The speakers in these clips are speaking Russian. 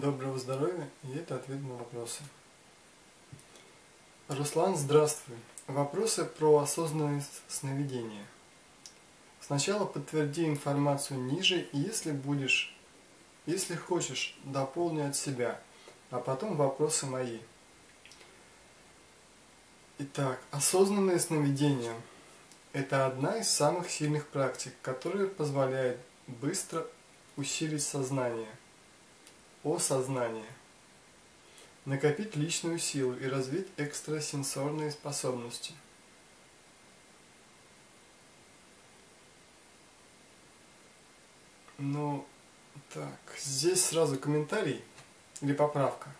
Доброго здоровья, и это ответ на вопросы. Руслан, здравствуй. Вопросы про осознанность сновидения. Сначала подтверди информацию ниже, и если будешь, если хочешь, дополни от себя, а потом вопросы мои. Итак, осознанное сновидение – это одна из самых сильных практик, которая позволяет быстро усилить сознание – о сознании. Накопить личную силу и развить экстрасенсорные способности. Ну, так, здесь сразу комментарий или поправка.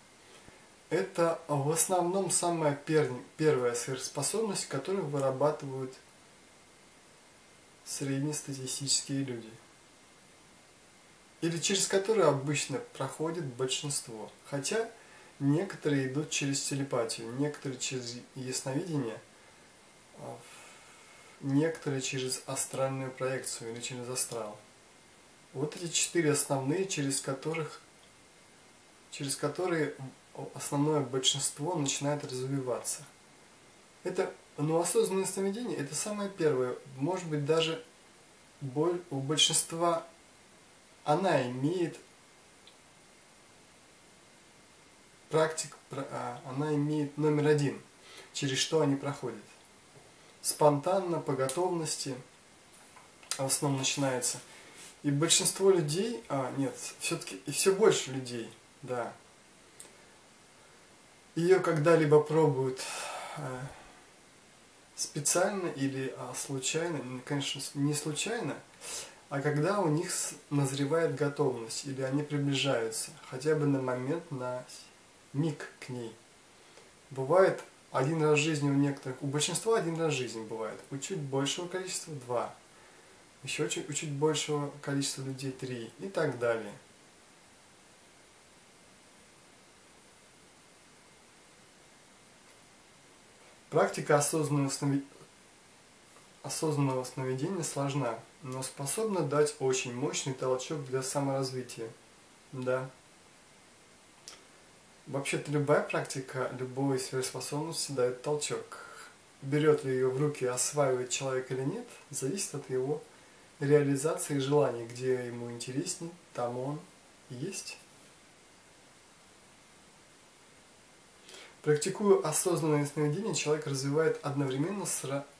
Это в основном самая пер... первая сверхспособность, которую вырабатывают среднестатистические люди или через которую обычно проходит большинство. Хотя некоторые идут через телепатию, некоторые через ясновидение, а некоторые через астральную проекцию или через астрал. Вот эти четыре основные, через которых через которые основное большинство начинает развиваться. Это, ну, осознанное сновидение – это самое первое, может быть, даже боль у большинства она имеет практик, а, она имеет номер один, через что они проходят. Спонтанно, по готовности, в основном начинается. И большинство людей, а нет, все-таки и все больше людей, да, ее когда-либо пробуют а, специально или а, случайно, конечно, не случайно, а когда у них назревает готовность или они приближаются, хотя бы на момент, на миг к ней. Бывает один раз в жизни у некоторых, у большинства один раз в жизни бывает, у чуть большего количества два, еще чуть, у чуть большего количества людей три и так далее. Практика осознанного осознанного сновидения сложна, но способна дать очень мощный толчок для саморазвития. Да. Вообще-то любая практика любой сверхспособности дает толчок. Берет ли ее в руки осваивает человек или нет, зависит от его реализации и желаний, где ему интереснее, там он есть. Практикуя осознанное сновидение, человек развивает одновременно.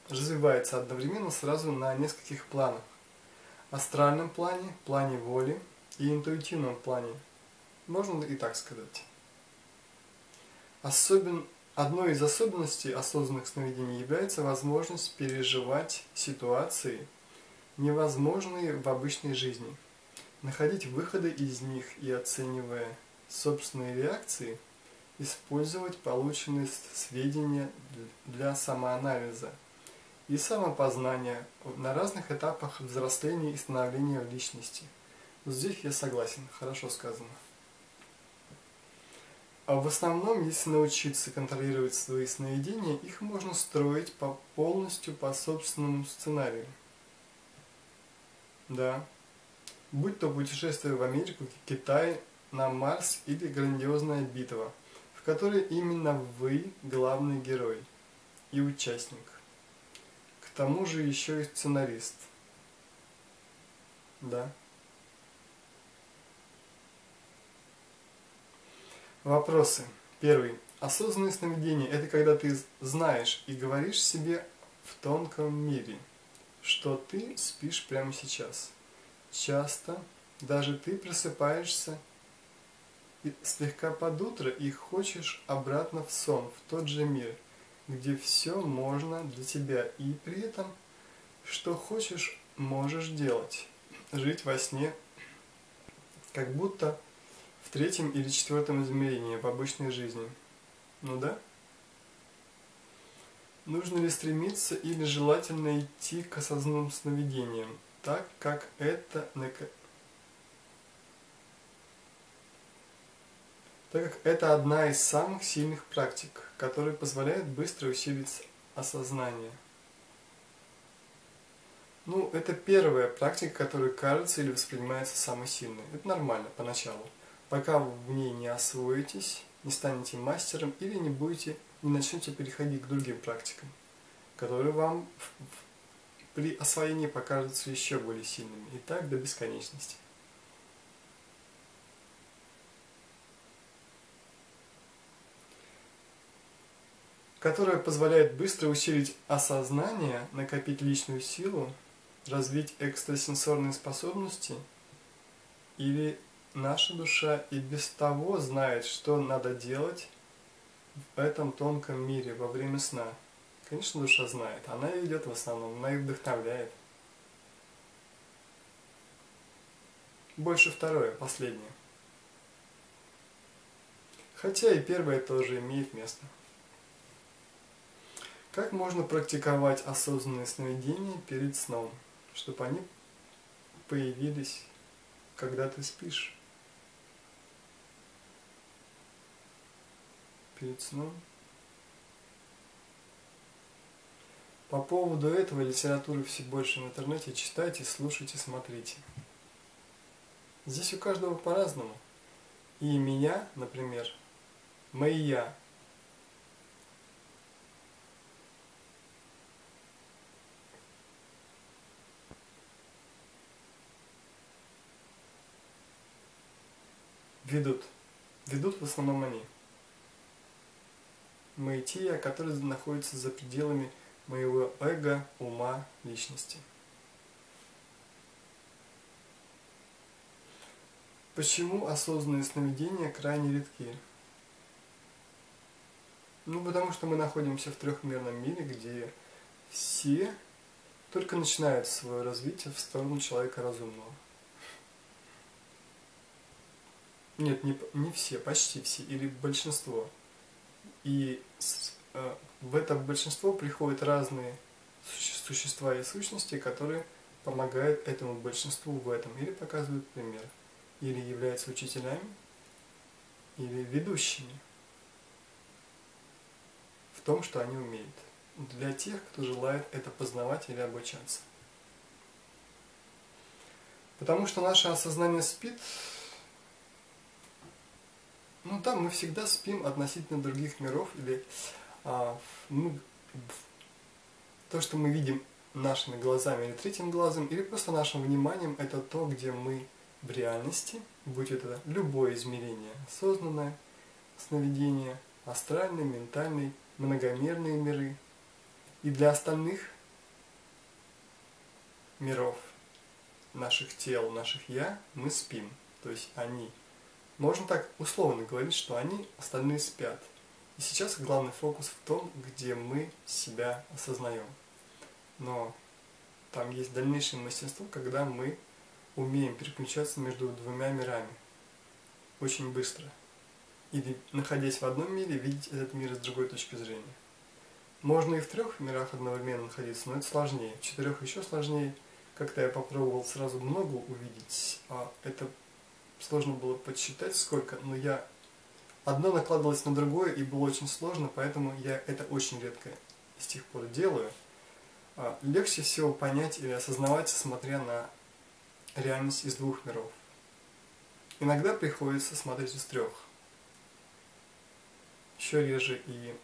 Развивается одновременно сразу на нескольких планах. Астральном плане, плане воли и интуитивном плане. Можно и так сказать. Особен... Одной из особенностей осознанных сновидений является возможность переживать ситуации, невозможные в обычной жизни, находить выходы из них и оценивая собственные реакции – использовать полученные сведения для самоанализа и самопознания на разных этапах взросления и становления личности. Здесь я согласен, хорошо сказано. А в основном, если научиться контролировать свои сновидения, их можно строить по, полностью по собственному сценарию. Да. Будь то путешествие в Америку, Китай, на Марс или грандиозная битва – в которой именно вы главный герой и участник. Тому же еще и сценарист. Да. Вопросы. Первый. Осознанное сновидение – это когда ты знаешь и говоришь себе в тонком мире, что ты спишь прямо сейчас. Часто даже ты просыпаешься слегка под утро и хочешь обратно в сон, в тот же мир, где все можно для тебя, и при этом, что хочешь, можешь делать. Жить во сне, как будто в третьем или четвертом измерении в обычной жизни. Ну да? Нужно ли стремиться или желательно идти к осознанным сновидениям, так как это так как это одна из самых сильных практик, которая позволяет быстро усилить осознание. Ну, это первая практика, которая кажется или воспринимается самой сильной. Это нормально поначалу. пока вы в ней не освоитесь, не станете мастером или не будете, не начнете переходить к другим практикам, которые вам при освоении покажутся еще более сильными. И так до бесконечности. Которая позволяет быстро усилить осознание, накопить личную силу, развить экстрасенсорные способности, или наша душа и без того знает, что надо делать в этом тонком мире во время сна. Конечно, душа знает, она идет в основном, она и вдохновляет. Больше второе, последнее. Хотя и первое тоже имеет место. Как можно практиковать осознанные сновидения перед сном, чтобы они появились, когда ты спишь? Перед сном. По поводу этого литературы все больше в интернете читайте, слушайте, смотрите. Здесь у каждого по-разному. И меня, например, мои ведут. Ведут в основном они. Мои те, которые находятся за пределами моего эго, ума, личности. Почему осознанные сновидения крайне редки? Ну, потому что мы находимся в трехмерном мире, где все только начинают свое развитие в сторону человека разумного. Нет, не, не все, почти все, или большинство. И с, э, в это большинство приходят разные существа и сущности, которые помогают этому большинству в этом, или показывают пример, или являются учителями, или ведущими в том, что они умеют. Для тех, кто желает это познавать или обучаться. Потому что наше осознание спит, ну да, мы всегда спим относительно других миров или а, ну, то, что мы видим нашими глазами или третьим глазом, или просто нашим вниманием, это то, где мы в реальности, будь это любое измерение, осознанное сновидение, астральный, ментальный, многомерные миры. И для остальных миров, наших тел, наших «я» мы спим. То есть они можно так условно говорить, что они остальные спят. И сейчас главный фокус в том, где мы себя осознаем. Но там есть дальнейшее мастерство, когда мы умеем переключаться между двумя мирами очень быстро. Или, находясь в одном мире, видеть этот мир с другой точки зрения. Можно и в трех мирах одновременно находиться, но это сложнее. В четырех еще сложнее. Как-то я попробовал сразу много увидеть, а это сложно было подсчитать сколько, но я одно накладывалось на другое и было очень сложно, поэтому я это очень редко с тех пор делаю. А, легче всего понять или осознавать, смотря на реальность из двух миров. Иногда приходится смотреть из трех. Еще реже и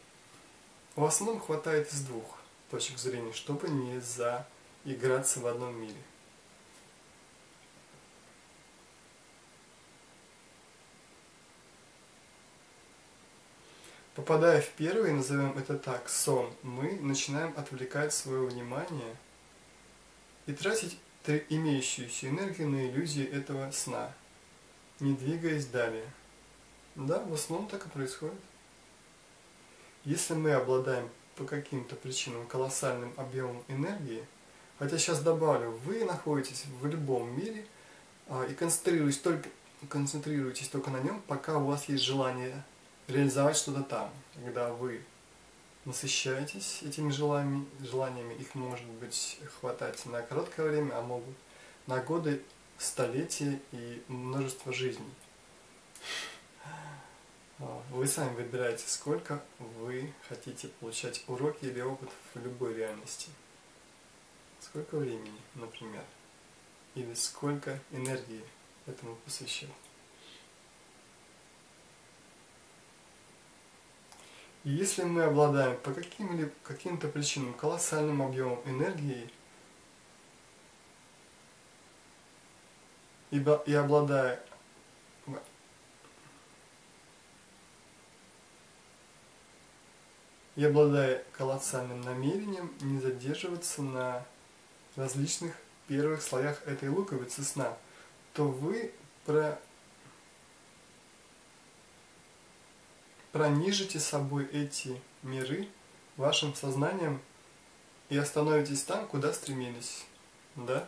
в основном хватает из двух точек зрения, чтобы не заиграться в одном мире. Попадая в первый, назовем это так, сон, мы начинаем отвлекать свое внимание и тратить имеющуюся энергию на иллюзии этого сна, не двигаясь далее. Да, в основном так и происходит. Если мы обладаем по каким-то причинам колоссальным объемом энергии, хотя сейчас добавлю, вы находитесь в любом мире а, и концентрируетесь только, концентрируетесь только на нем, пока у вас есть желание реализовать что-то там, когда вы насыщаетесь этими желаниями, желаниями, их может быть хватать на короткое время, а могут на годы, столетия и множество жизней. А, вы сами выбираете, сколько вы хотите получать уроки или опыт в любой реальности. Сколько времени, например, или сколько энергии этому посвящать. И если мы обладаем по каким-либо каким-то причинам колоссальным объемом энергии, и, и обладая и обладая колоссальным намерением не задерживаться на различных первых слоях этой луковицы сна, то вы про... пронижите собой эти миры вашим сознанием и остановитесь там, куда стремились. Да?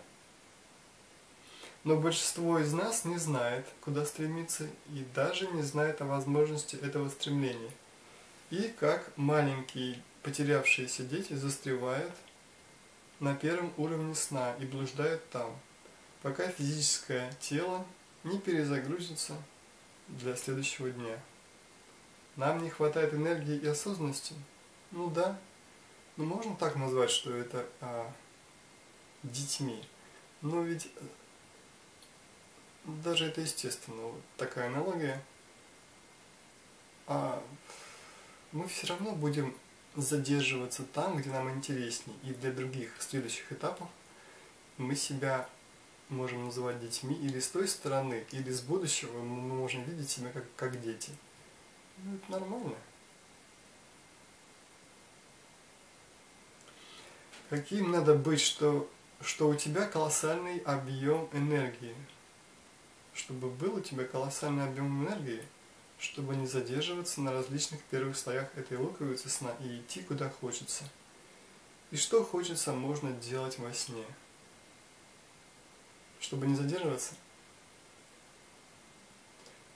Но большинство из нас не знает, куда стремиться, и даже не знает о возможности этого стремления – и как маленькие потерявшиеся дети застревают на первом уровне сна и блуждают там, пока физическое тело не перезагрузится для следующего дня. Нам не хватает энергии и осознанности? Ну да, ну можно так назвать, что это а, детьми. Но ведь даже это естественно, вот такая аналогия. А мы все равно будем задерживаться там, где нам интереснее. И для других следующих этапов мы себя можем называть детьми или с той стороны, или с будущего мы можем видеть себя как, как дети. Ну, это нормально. Каким надо быть, что, что у тебя колоссальный объем энергии? Чтобы был у тебя колоссальный объем энергии – чтобы не задерживаться на различных первых слоях этой луковицы сна и идти куда хочется. И что хочется, можно делать во сне. Чтобы не задерживаться.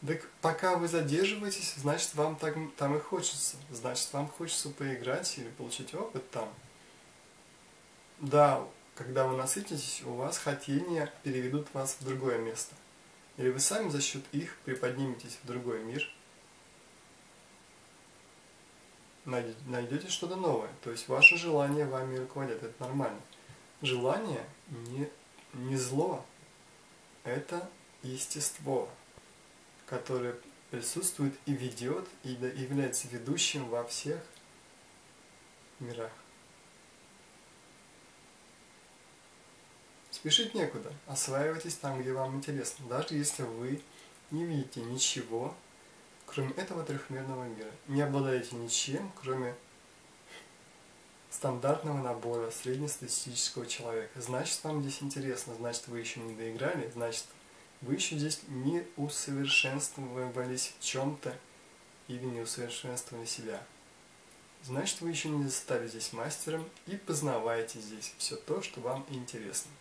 Так пока вы задерживаетесь, значит вам там, там и хочется. Значит вам хочется поиграть или получить опыт там. Да, когда вы насытитесь, у вас хотения переведут вас в другое место. Или вы сами за счет их приподниметесь в другой мир, найдете что-то новое. То есть ваше желание вами руководит, это нормально. Желание не, не зло, это естество, которое присутствует и ведет, и является ведущим во всех мирах. Спешить некуда, осваивайтесь там, где вам интересно, даже если вы не видите ничего, кроме этого трехмерного мира. Не обладаете ничем, кроме стандартного набора среднестатистического человека. Значит, вам здесь интересно, значит, вы еще не доиграли, значит, вы еще здесь не усовершенствовались в чем-то или не усовершенствовали себя. Значит, вы еще не стали здесь мастером и познаваете здесь все то, что вам интересно.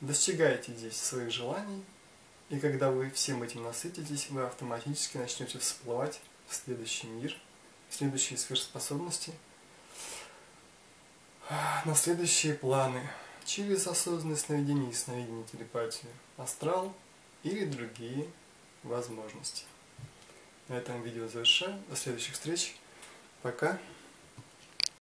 Достигаете здесь своих желаний, и когда вы всем этим насытитесь, вы автоматически начнете всплывать в следующий мир, в следующие сверхспособности, на следующие планы, через осознанное сновидение и сновидение телепатию, астрал или другие возможности. На этом видео завершаю. До следующих встреч. Пока.